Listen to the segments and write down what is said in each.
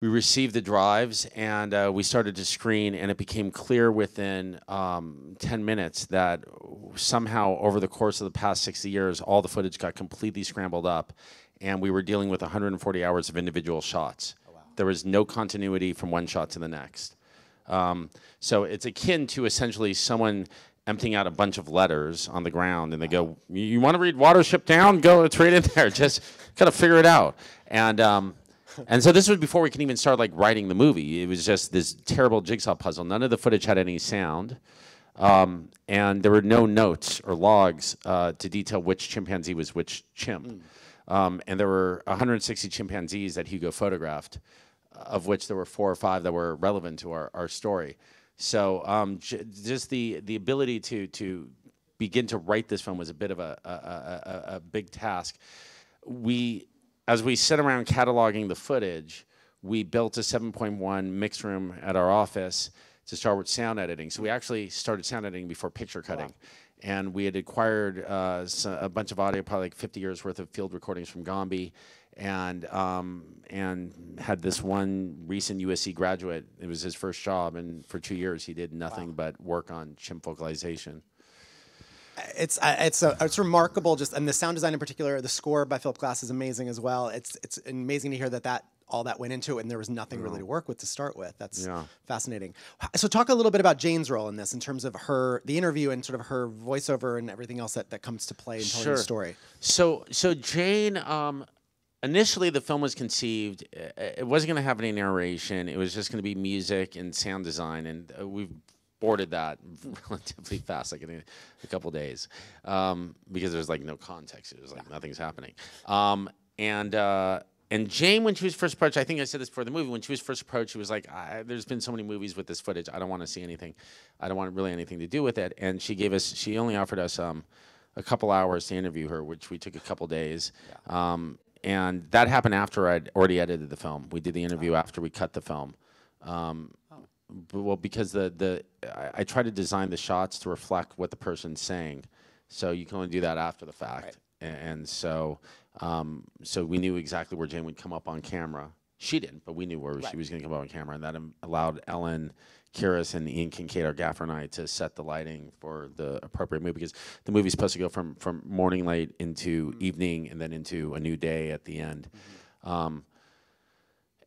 we received the drives and uh, we started to screen, and it became clear within um, 10 minutes that somehow over the course of the past 60 years, all the footage got completely scrambled up, and we were dealing with 140 hours of individual shots. There was no continuity from one shot to the next. Um, so it's akin to essentially someone emptying out a bunch of letters on the ground, and they go, "You, you want to read Watership Down? Go, it's right in there. Just kind of figure it out." And um, and so this was before we can even start like writing the movie. It was just this terrible jigsaw puzzle. None of the footage had any sound. Um, and there were no notes or logs uh, to detail which chimpanzee was which chimp. Um, and there were 160 chimpanzees that Hugo photographed, of which there were four or five that were relevant to our, our story. So um, j- just the the ability to to begin to write this film was a bit of a a, a, a- a big task. We, as we sit around cataloging the footage, we built a 7.1 mix room at our office to start with sound editing. So we actually started sound editing before picture cutting. And we had acquired uh, a bunch of audio, probably like 50 years worth of field recordings from Gombe, and um, and had this one recent USC graduate. It was his first job, and for two years he did nothing but work on chimp vocalization. It's it's uh, it's remarkable. Just and the sound design in particular, the score by Philip Glass is amazing as well. It's it's amazing to hear that that all that went into it, and there was nothing really to work with to start with. That's Yeah. fascinating. So talk a little bit about Jane's role in this, in terms of her the interview and sort of her voiceover and everything else that, that comes to play in telling the story. So, so Jane, um, initially the film was conceived. uh, It wasn't going to have any narration. It was just going to be music and sound design, and uh, we've boarded that relatively fast, like in a, couple days, um, because there's like no context. It was like nothing's happening. Um, and uh, and Jane, when she was first approached, I think I said this for the movie. When she was first approached, she was like, I, "There's been so many movies with this footage. I don't want to see anything. I don't want really anything to do with it." And she gave us. She only offered us. Um, a couple hours to interview her, which we took a couple days. Um, and that happened after I'd already edited the film. We did the interview after we cut the film. Um, well, because the the I, I try to design the shots to reflect what the person's saying, so you can only do that after the fact. A- And, so, um, so we knew exactly where Jane would come up on camera. She didn't, but we knew where she was going to come up on camera, and that allowed Ellen. Kuras and Ian Kincaid, our gaffer, and I to set the lighting for the appropriate movie because the movie's supposed to go from from morning light into evening and then into a new day at the end. Um,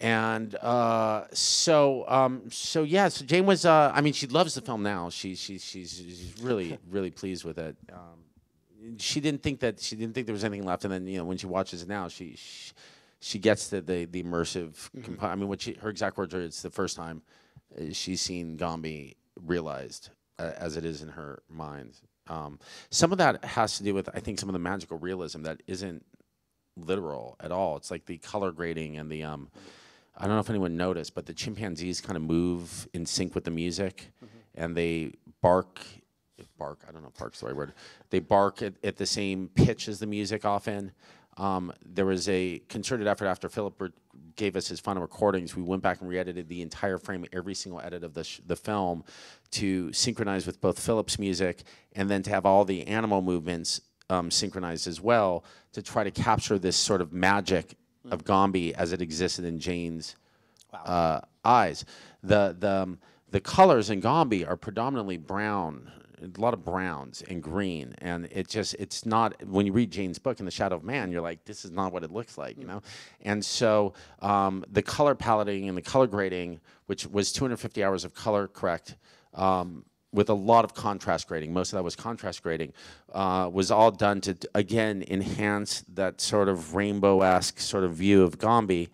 and uh, so um, so yeah, so Jane was. Uh, I mean, she loves the film now. She she she's she's really really pleased with it. Um, she didn't think that she didn't think there was anything left, and then you know when she watches it now, she she, she gets the the, the immersive. compo- I mean, what she her exact words are, "It's the first time uh, she's seen Gombe realized uh, as it is in her mind." Um, some of that has to do with I think some of the magical realism that isn't literal at all. It's like the color grading and the um, I don't know if anyone noticed, but the chimpanzees kind of move in sync with the music, and they bark. Bark. I don't know. if Bark's the right word. They bark at, at the same pitch as the music. Often, um, there was a concerted effort after Philip gave us his final recordings. We went back and re-edited the entire frame, every single edit of the sh- the film, to synchronize with both Philip's music and then to have all the animal movements um, synchronized as well to try to capture this sort of magic of Gombe as it existed in Jane's uh, eyes. The the um, the colors in Gombe are predominantly brown, a lot of browns and green, and it just it's not when you read Jane's book in the Shadow of Man, you're like, this is not what it looks like, you know. And so um, the color paletting and the color grading, which was 250 hours of color correct. Um, with a lot of contrast grading, most of that was contrast grading, uh, was all done to again enhance that sort of rainbow-esque sort of view of Gombe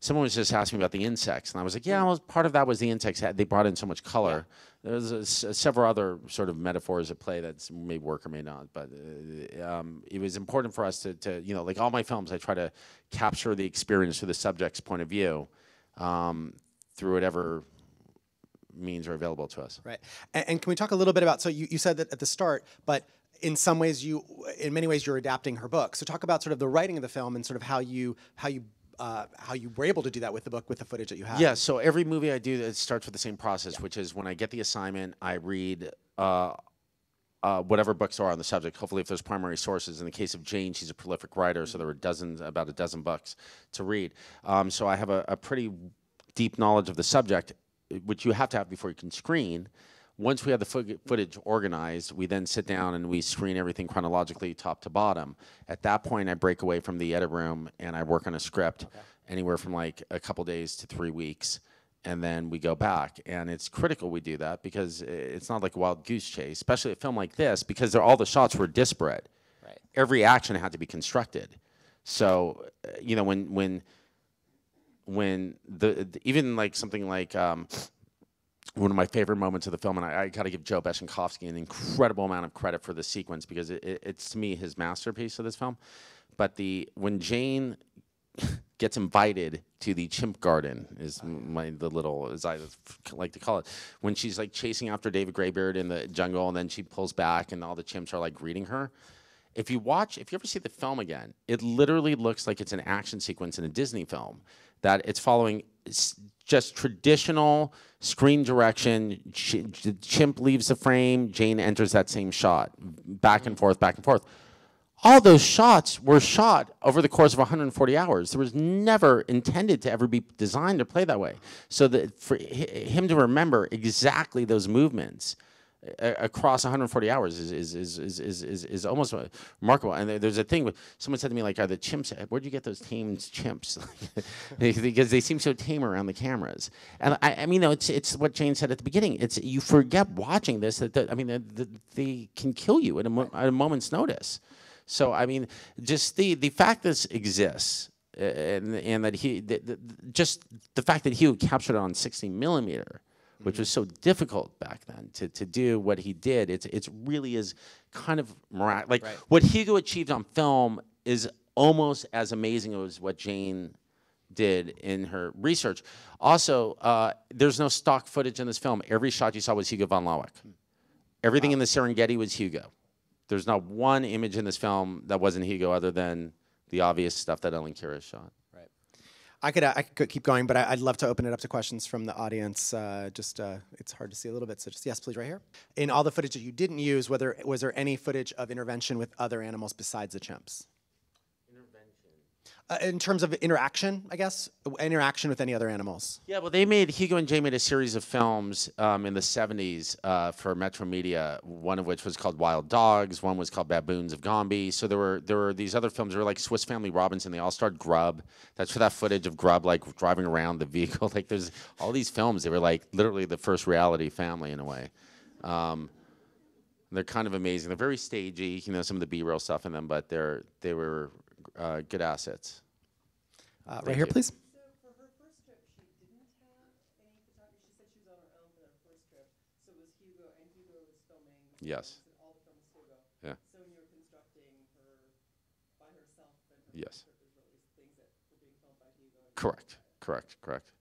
someone was just asking about the insects, and I was like, yeah, well, part of that was the insects. Had, they brought in so much color. There's a s several other sort of metaphors at play that may work or may not, but uh, um, it was important for us to, to, you know, like all my films, I try to capture the experience through the subject's point of view um, through whatever means are available to us. Right. And, and can we talk a little bit about? So you, you said that at the start, but in some ways you, in many ways, you're adapting her book. So talk about sort of the writing of the film and sort of how you how you uh, how you were able to do that with the book with the footage that you have. Yeah, so every movie I do, it starts with the same process, which is when I get the assignment, I read uh, uh, whatever books are on the subject. Hopefully, if there's primary sources. In the case of Jane, she's a prolific writer, so there were dozens, about a dozen books to read. Um, so I have a, a pretty deep knowledge of the subject, which you have to have before you can screen. Once we have the footage, footage organized, we then sit down and we screen everything chronologically, top to bottom. At that point, I break away from the edit room and I work on a script, anywhere from like a couple days to three weeks and then we go back. And it's critical we do that because it's not like a wild goose chase, especially a film like this, because all the shots were disparate. Right. Every action had to be constructed. So, uh, you know, when when when the, the even like something like um, one of my favorite moments of the film, and I, I got to give Joe Beshenkovsky an incredible amount of credit for the sequence because it, it, it's to me his masterpiece of this film. But the when Jane gets invited to the chimp garden is my the little as I like to call it when she's like chasing after David Greybeard in the jungle and then she pulls back and all the chimps are like greeting her. If you watch, if you ever see the film again, it literally looks like it's an action sequence in a Disney film. That it's following just traditional screen direction. Ch chimp leaves the frame, Jane enters that same shot, back and forth, back and forth all those shots were shot over the course of 140 hours. There was never intended to ever be designed to play that way. So that for him to remember exactly those movements across 140 hours is is, is, is, is, is, is almost remarkable. And there's a thing with someone said to me like, "Are the chimps? Where'd you get those tamed chimps? because they seem so tame around the cameras." And I, I mean, no, it's it's what Jane said at the beginning. It's you forget watching this that the, I mean, the, the, they can kill you at a, mo- at a moment's notice. So I mean, just the the fact this exists, and and that he the, the, just the fact that he captured it on 60 millimeter, which mm-hmm. was so difficult back then to to do what he did. It's it's really is kind of miraculous. Like right. what Hugo achieved on film is almost as amazing as what Jane did in her research. Also, uh, there's no stock footage in this film. Every shot you saw was Hugo van Lawick. Hmm. Everything wow. in the Serengeti was Hugo. There's not one image in this film that wasn't Hugo other than the obvious stuff that Ellen Kuras shot. I could, uh, I could keep going, but I, would love to open it up to questions from the audience. Uh, just uh, it's hard to see a little bit, so just yes, please, right here. In all the footage that you didn't use, whether was there any footage of intervention with other animals besides the chimps? Uh, in terms of interaction, I guess, interaction with any other animals. Yeah, well, they made Hugo and Jay made a series of films um, in the '70s uh, for Metromedia. One of which was called Wild Dogs. One was called Baboons of Gombe. So there were there were these other films. They were like Swiss Family Robinson. They all starred Grub. That's for that footage of Grub like driving around the vehicle. like there's all these films. They were like literally the first reality family in a way. Um, they're kind of amazing. They're very stagey, you know, some of the B-roll stuff in them, but they're they were uh, good assets. Uh, right here, you. please. Yes. Yeah. So when you were constructing her by herself and yes. Correct. Correct. Correct.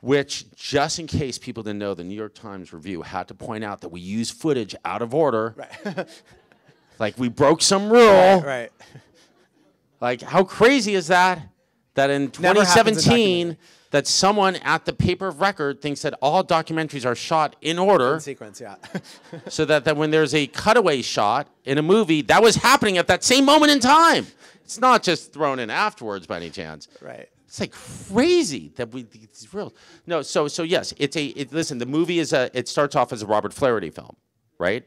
Which, just in case people didn't know, the New York Times review had to point out that we use footage out of order. Right. like we broke some rule. Right, right. Like, how crazy is that? That in 2017, in that someone at the paper of record thinks that all documentaries are shot in order. In sequence, yeah. so that, that when there's a cutaway shot in a movie, that was happening at that same moment in time. It's not just thrown in afterwards by any chance. Right. It's like crazy that we it's real. No, so so yes, it's a it, listen. The movie is a. It starts off as a Robert Flaherty film, right?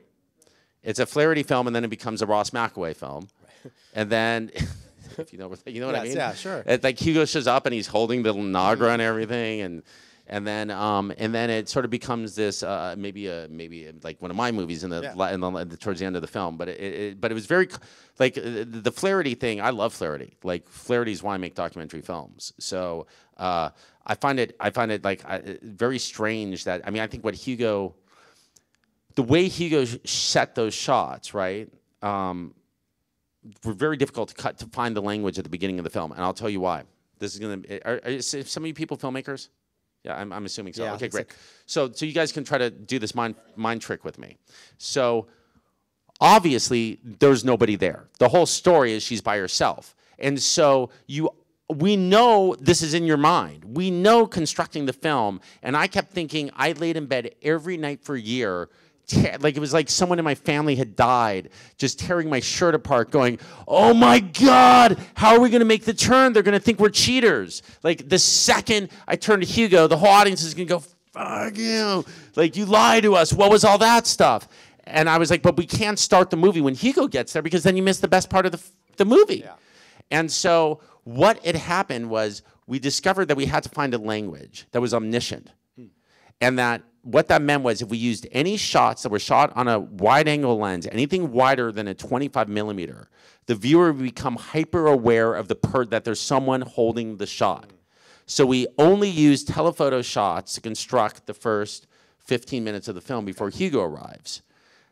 It's a Flaherty film, and then it becomes a Ross McElwee film, right. and then if you know what you know what yes, I mean. Yeah, sure. Like Hugo shows up and he's holding the Nagra and everything, and and then um, and then it sort of becomes this uh, maybe a maybe a, like one of my movies in the, yeah. in the towards the end of the film. But it, it but it was very like uh, the Flaherty thing. I love Flaherty. Like Flaherty's why I make documentary films. So uh, I find it I find it like very strange that I mean I think what Hugo the way Hugo set those shots right. Um, were very difficult to cut to find the language at the beginning of the film, and I'll tell you why. This is going to. Eh, are, are some of you people filmmakers? Yeah, I'm, I'm assuming so. Yeah, okay, great. So, so you guys can try to do this mind mind trick with me. So, obviously, there's nobody there. The whole story is she's by herself, and so you. We know this is in your mind. We know constructing the film, and I kept thinking I laid in bed every night for a year te- like it was like someone in my family had died, just tearing my shirt apart, going, "Oh my God, how are we going to make the turn? They're going to think we're cheaters." Like the second I turn to Hugo, the whole audience is going to go, "Fuck you!" Like you lied to us. What was all that stuff? And I was like, "But we can't start the movie when Hugo gets there because then you miss the best part of the f- the movie." And so what had happened was we discovered that we had to find a language that was omniscient. Hmm. And that what that meant was if we used any shots that were shot on a wide angle lens, anything wider than a 25 millimeter, the viewer would become hyper aware of the per- that there's someone holding the shot. So we only used telephoto shots to construct the first 15 minutes of the film before Hugo arrives.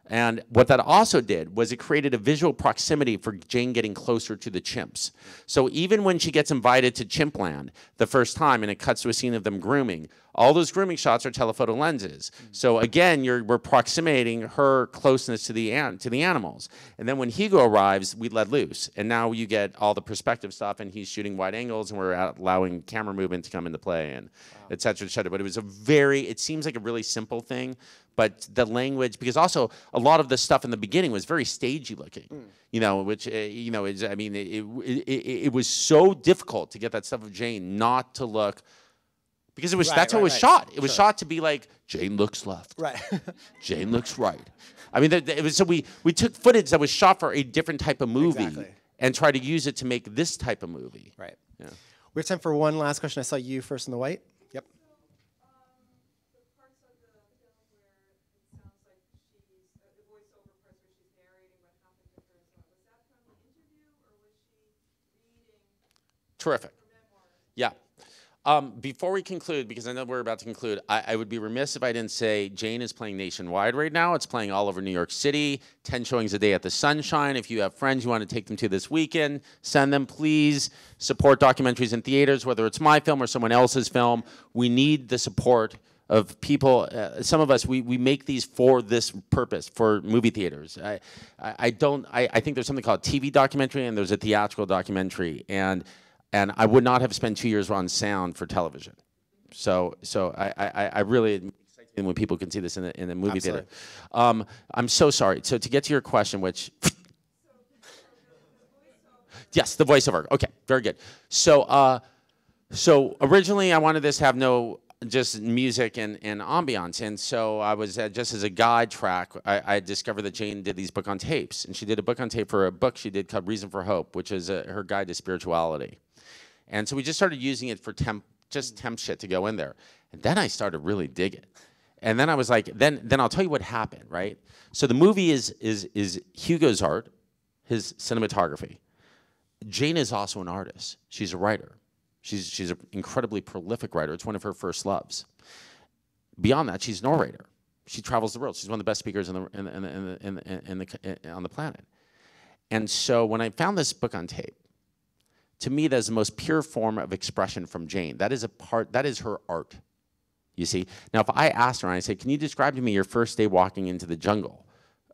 And what that also did was it created a visual proximity for Jane getting closer to the chimps. So even when she gets invited to Chimpland the first time and it cuts to a scene of them grooming, all those grooming shots are telephoto lenses. So again, you're, we're proximating her closeness to the, an, to the animals. And then when Hugo arrives, we let loose. And now you get all the perspective stuff and he's shooting wide angles and we're allowing camera movement to come into play and et cetera, et cetera. But it was a very, it seems like a really simple thing, but the language, because also a lot of the stuff in the beginning was very stagey looking, you know, which, uh, you know, is, I mean, it, it, it, it was so difficult to get that stuff of Jane not to look, because it was, Right, that's how it was right. shot. It was Sure. shot to be like, Jane looks left. Right. Jane looks right. I mean, th- th- it was, so we, we took footage that was shot for a different type of movie Exactly. and tried to use it to make this type of movie. right. Yeah. We have time for one last question. I saw you first in the white. Yep. the parts of the film where it sounds like she's, the voiceover parts where she's narrating what happened to her, so was that from the interview or was she reading Terrific. Yeah. Um, before we conclude, because I know we're about to conclude, I, I would be remiss if I didn't say Jane is playing nationwide right now. It's playing all over New York City, 10 showings a day at the Sunshine. If you have friends you want to take them to this weekend, send them, please. Support documentaries in theaters, whether it's my film or someone else's film. We need the support of people. Uh, some of us, we, we make these for this purpose, for movie theaters. I, I, I don't, I, I think there's something called TV documentary and there's a theatrical documentary. And and I would not have spent two years on sound for television. So, so I, I, I really excited when people can see this in a, in a movie theater. Um, I'm so sorry. So to get to your question, which yes, the voiceover. Okay, very good. So, uh, so originally I wanted this to have no just music and, and ambiance. And so I was uh, just as a guide track, I, I discovered that Jane did these book on tapes. And she did a book on tape for a book she did called Reason for Hope, which is uh her guide to spirituality. And so we just started using it for temp, just mm. temp shit to go in there. And then I started really dig it. And then I was like, then then I'll tell you what happened, right? So the movie is is is Hugo's art, his cinematography. Jane is also an artist. She's a writer. She's she's an incredibly prolific writer. It's one of her first loves. Beyond that, she's an orator. She travels the world. She's one of the best speakers in the in the, in the, in the, in the, in the, on the planet. And so when I found this book on tape, to me, that is the most pure form of expression from Jane. That is a part. That is her art. You see. Now, if I asked her and I said, "Can you describe to me your first day walking into the jungle?"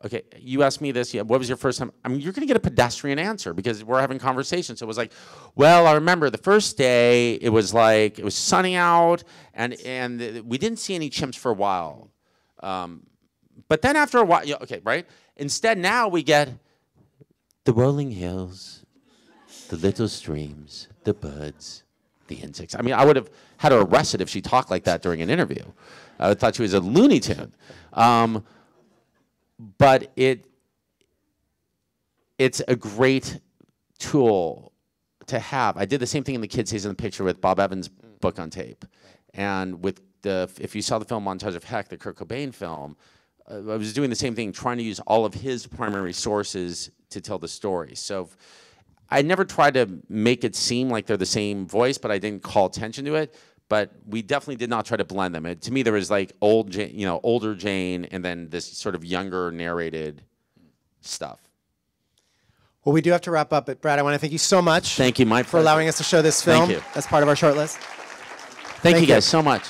Okay, you asked me this. Yeah, what was your first time? I mean, you're going to get a pedestrian answer because we're having conversation. So it was like, well, I remember the first day. It was like it was sunny out, and and we didn't see any chimps for a while. Um, but then after a while, yeah, okay, right? Instead, now we get the rolling hills, the little streams, the birds, the insects. I mean, I would have had her arrested if she talked like that during an interview. I thought she was a Looney Tune. Um, but it it's a great tool to have. I did the same thing in the Kid Stays in picture with Bob Evans' book on tape, and with the if you saw the film Montage of Heck, the Kurt Cobain film, uh, I was doing the same thing, trying to use all of his primary sources to tell the story. So. I never tried to make it seem like they're the same voice, but I didn't call attention to it. But we definitely did not try to blend them. It, to me, there was like old, Jane, you know, older Jane, and then this sort of younger narrated stuff. Well, we do have to wrap up, but Brad, I want to thank you so much Thank you, Mike, for allowing us to show this Thank film you. as part of our short list. Thank, Thank you you. guys so much.